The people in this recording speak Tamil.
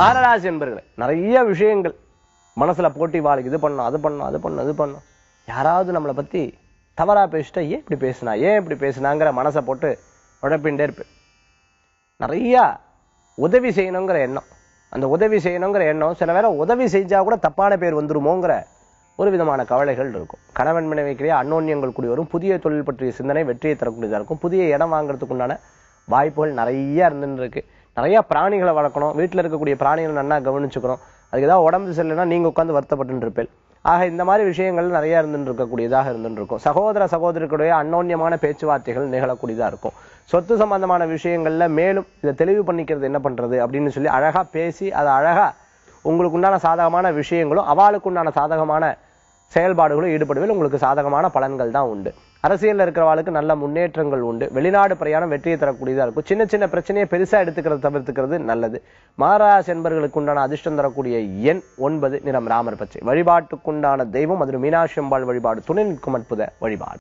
மகராசி என்பர்களே நிறைய விஷயங்கள். மனசுல போட்டி வாழ்க்கை இது பண்ணும் அது பண்ணும் அது பண்ணும் அது பண்ணும். யாராவது நம்மளை பத்தி தவறா பேசிட்டா ஏன் இப்படி பேசினா ஏன் இப்படி பேசினாங்கிற மனசை போட்டு உழப்பின்ண்டே இருப்பேன். நிறைய உதவி செய்யணுங்கிற எண்ணம். அந்த உதவி செய்யணுங்கிற எண்ணம் சில வேளை உதவி செஞ்சா கூட தப்பான பேர் வந்துருமோங்கிற ஒரு விதமான கவலைகள் இருக்கும். கணவன் மனைவிக்கிடையே அன்னோன்யங்கள் கூடி வரும். புதிய தொழில் பற்றிய சிந்தனை வெற்றியை தரக்கூடியதா இருக்கும். புதிய இடம் வாங்குறதுக்கு உண்டான வாய்ப்புகள் நிறைய இருந்துருக்கு இருக்கு. நிறைய பிராணிகளை வளர்க்கணும். வீட்டில் இருக்கக்கூடிய பிராணிகளை நல்லா கவனிச்சுக்கணும். அதுக்கு ஏதாவது உடம்பு சரியில்லைன்னா நீங்க உட்காந்து வருத்தப்பட்டு இருப்பேன் ஆக இந்த மாதிரி விஷயங்கள் நிறைய இருந்துட்டு இருக்கக்கூடியதாக இருந்துட்டு இருக்கும் சகோதர சகோதரிகளுடைய அன்னோன்யமான பேச்சுவார்த்தைகள் நிகழக்கூடியதா இருக்கும். சொத்து சம்பந்தமான விஷயங்கள்ல மேலும் இதை தெளிவு பண்ணிக்கிறது என்ன பண்றது அப்படின்னு சொல்லி அழகா பேசி அதை அழகா உங்களுக்கு உண்டான சாதகமான விஷயங்களும் அவளுக்கு உண்டான சாதகமான செயல்பாடுகளும் ஈடுபடுவதில் உங்களுக்கு சாதகமான பலன்கள் தான் உண்டு. அரசியல்ல இருக்கிறவாளுக்கு நல்ல முன்னேற்றங்கள் உண்டு. வெளிநாடு பிரயாணம் வெற்றியை தரக்கூடியதா இருக்கும். சின்ன சின்ன பிரச்சனையை பெருசா எடுத்துக்கிறது தவிர்த்துக்கிறது நல்லது. மகாராஜ் என்பர்களுக்கு உண்டான அதிர்ஷ்டம் தரக்கூடிய எண் ஒன்பது நிறம் ராமர் பச்சை. வழிபாட்டுக்குண்டான தெய்வம் அது மீனாட்சி அம்பாள் வழிபாடு துணை நிற்கும் அற்புத வழிபாடு.